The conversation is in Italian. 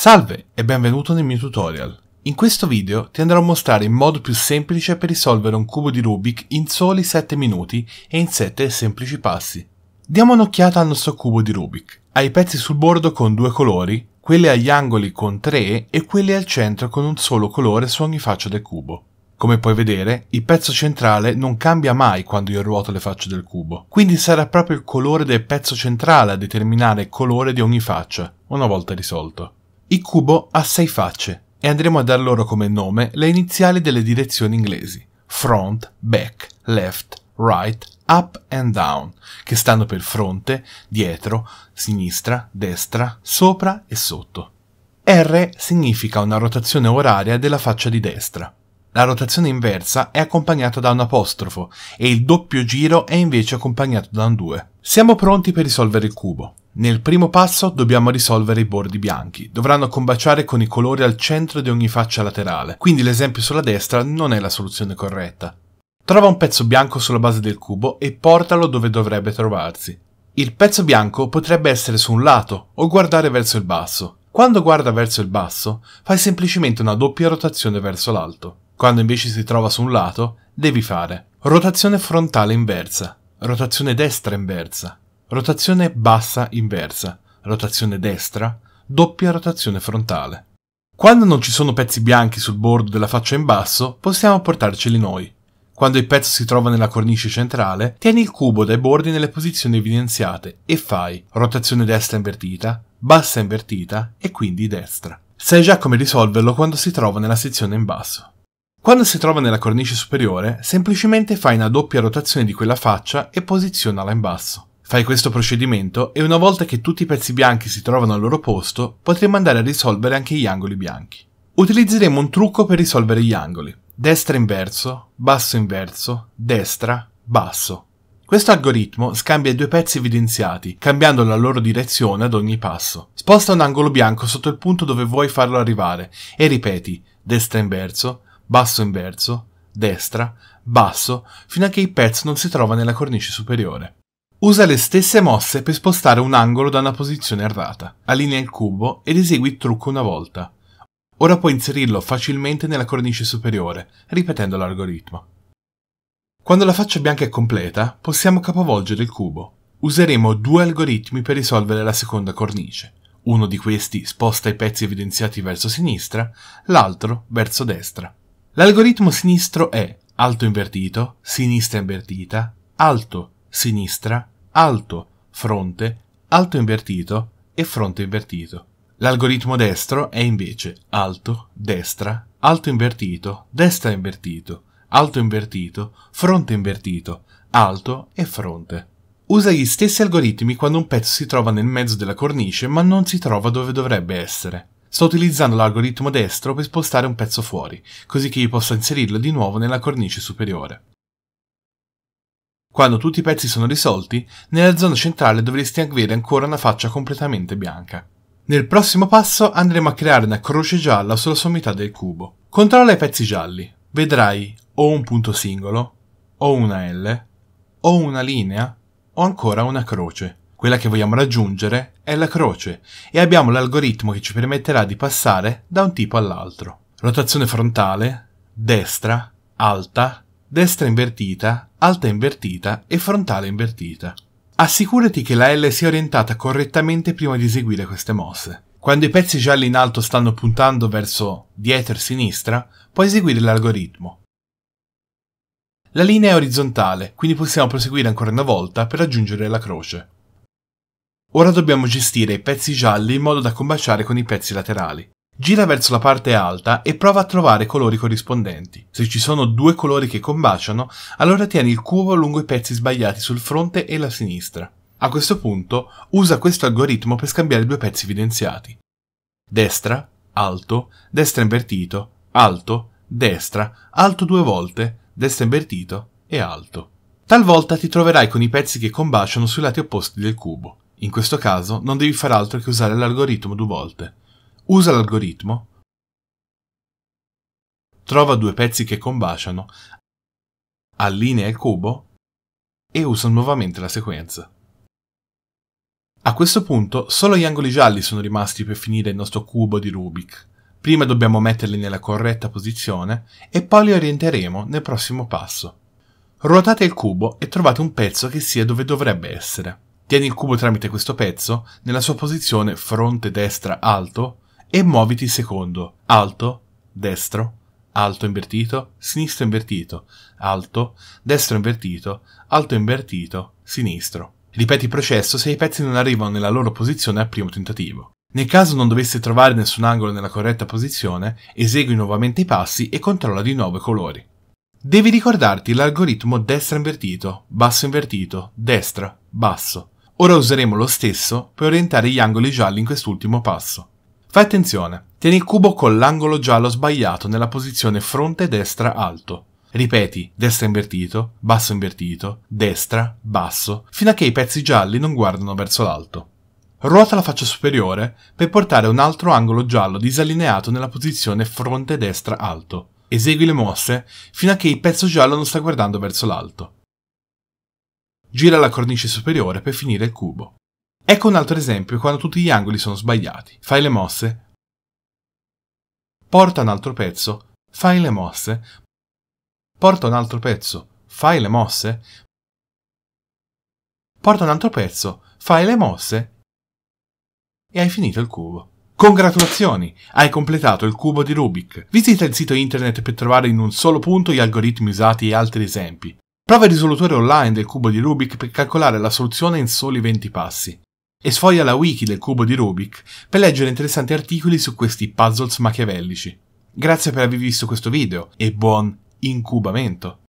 Salve e benvenuto nel mio tutorial. In questo video ti andrò a mostrare il modo più semplice per risolvere un cubo di Rubik in soli 7 minuti e in 7 semplici passi. Diamo un'occhiata al nostro cubo di Rubik. Ha i pezzi sul bordo con due colori, quelli agli angoli con tre e quelli al centro con un solo colore su ogni faccia del cubo. Come puoi vedere, il pezzo centrale non cambia mai quando io ruoto le facce del cubo, quindi sarà proprio il colore del pezzo centrale a determinare il colore di ogni faccia, una volta risolto. Il cubo ha sei facce e andremo a dar loro come nome le iniziali delle direzioni inglesi, front, back, left, right, up and down, che stanno per fronte, dietro, sinistra, destra, sopra e sotto. R significa una rotazione oraria della faccia di destra. La rotazione inversa è accompagnata da un apostrofo e il doppio giro è invece accompagnato da un 2. Siamo pronti per risolvere il cubo. Nel primo passo dobbiamo risolvere i bordi bianchi. Dovranno combaciare con i colori al centro di ogni faccia laterale, quindi l'esempio sulla destra non è la soluzione corretta. Trova un pezzo bianco sulla base del cubo e portalo dove dovrebbe trovarsi. Il pezzo bianco potrebbe essere su un lato o guardare verso il basso. Quando guarda verso il basso, fai semplicemente una doppia rotazione verso l'alto. Quando invece si trova su un lato, devi fare rotazione frontale inversa, rotazione destra inversa, rotazione bassa inversa, rotazione destra, doppia rotazione frontale. Quando non ci sono pezzi bianchi sul bordo della faccia in basso, possiamo portarceli noi. Quando il pezzo si trova nella cornice centrale, tieni il cubo dai bordi nelle posizioni evidenziate e fai rotazione destra invertita, bassa invertita e quindi destra. Sai già come risolverlo quando si trova nella sezione in basso. Quando si trova nella cornice superiore, semplicemente fai una doppia rotazione di quella faccia e posizionala in basso. Fai questo procedimento e una volta che tutti i pezzi bianchi si trovano al loro posto, potremo andare a risolvere anche gli angoli bianchi. Utilizzeremo un trucco per risolvere gli angoli. Destra inverso, basso inverso, destra, basso. Questo algoritmo scambia i due pezzi evidenziati, cambiando la loro direzione ad ogni passo. Sposta un angolo bianco sotto il punto dove vuoi farlo arrivare e ripeti destra inverso, basso inverso, destra, basso, fino a che il pezzo non si trova nella cornice superiore. Usa le stesse mosse per spostare un angolo da una posizione errata. Allinea il cubo ed esegui il trucco una volta. Ora puoi inserirlo facilmente nella cornice superiore, ripetendo l'algoritmo. Quando la faccia bianca è completa, possiamo capovolgere il cubo. Useremo due algoritmi per risolvere la seconda cornice. Uno di questi sposta i pezzi evidenziati verso sinistra, l'altro verso destra. L'algoritmo sinistro è alto invertito, sinistra invertita, alto, sinistra, alto, fronte, alto invertito e fronte invertito. L'algoritmo destro è invece alto, destra, alto invertito, destra invertito, alto invertito, fronte invertito, alto e fronte. Usa gli stessi algoritmi quando un pezzo si trova nel mezzo della cornice ma non si trova dove dovrebbe essere. Sto utilizzando l'algoritmo destro per spostare un pezzo fuori, così che io possa inserirlo di nuovo nella cornice superiore. Quando tutti i pezzi sono risolti, nella zona centrale dovresti avere ancora una faccia completamente bianca. Nel prossimo passo andremo a creare una croce gialla sulla sommità del cubo. Controlla i pezzi gialli. Vedrai o un punto singolo, o una L, o una linea, o ancora una croce. Quella che vogliamo raggiungere è la croce e abbiamo l'algoritmo che ci permetterà di passare da un tipo all'altro. Rotazione frontale, destra, alta, destra invertita, alta invertita e frontale invertita. Assicurati che la L sia orientata correttamente prima di eseguire queste mosse. Quando i pezzi gialli in alto stanno puntando verso dietro e sinistra, puoi eseguire l'algoritmo. La linea è orizzontale, quindi possiamo proseguire ancora una volta per raggiungere la croce. Ora dobbiamo gestire i pezzi gialli in modo da combaciare con i pezzi laterali. Gira verso la parte alta e prova a trovare colori corrispondenti. Se ci sono due colori che combaciano, allora tieni il cubo lungo i pezzi sbagliati sul fronte e la sinistra. A questo punto usa questo algoritmo per scambiare due pezzi evidenziati. Destra, alto, destra invertito, alto, destra, alto due volte, destra invertito e alto. Talvolta ti troverai con i pezzi che combaciano sui lati opposti del cubo. In questo caso non devi fare altro che usare l'algoritmo due volte. Usa l'algoritmo, trova due pezzi che combaciano, allinea il cubo e usa nuovamente la sequenza. A questo punto solo gli angoli gialli sono rimasti per finire il nostro cubo di Rubik. Prima dobbiamo metterli nella corretta posizione e poi li orienteremo nel prossimo passo. Ruotate il cubo e trovate un pezzo che sia dove dovrebbe essere. Tieni il cubo tramite questo pezzo nella sua posizione fronte destra alto e muoviti secondo alto, destro, alto invertito, sinistro invertito, alto, destro invertito, alto invertito, sinistro. Ripeti il processo se i pezzi non arrivano nella loro posizione al primo tentativo. Nel caso non dovesse trovare nessun angolo nella corretta posizione, esegui nuovamente i passi e controlla di nuovo i colori. Devi ricordarti l'algoritmo destra invertito, basso invertito, destra, basso. Ora useremo lo stesso per orientare gli angoli gialli in quest'ultimo passo. Fai attenzione, tieni il cubo con l'angolo giallo sbagliato nella posizione fronte destra alto. Ripeti destra invertito, basso invertito, destra, basso, fino a che i pezzi gialli non guardano verso l'alto. Ruota la faccia superiore per portare un altro angolo giallo disallineato nella posizione fronte destra alto. Esegui le mosse fino a che il pezzo giallo non sta guardando verso l'alto. Gira la cornice superiore per finire il cubo. Ecco un altro esempio quando tutti gli angoli sono sbagliati. Fai le mosse. Porta un altro pezzo. Fai le mosse porta un altro pezzo, fai le mosse, porta un altro pezzo, fai le mosse e hai finito il cubo. Congratulazioni! Hai completato il cubo di Rubik. Visita il sito internet per trovare in un solo punto gli algoritmi usati e altri esempi. Prova il risolutore online del cubo di Rubik per calcolare la soluzione in soli 20 passi. E sfoglia la wiki del cubo di Rubik per leggere interessanti articoli su questi puzzles machiavellici. Grazie per aver visto questo video e buon incubamento